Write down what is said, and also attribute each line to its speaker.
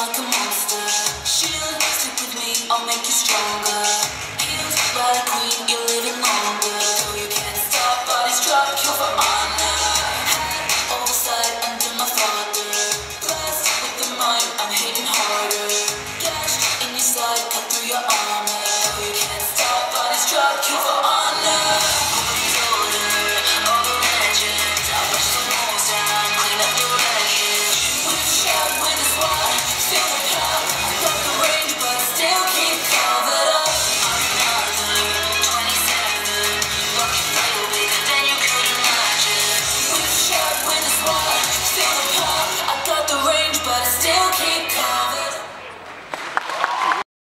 Speaker 1: like a monster. She'll stick with me, I'll make you stronger.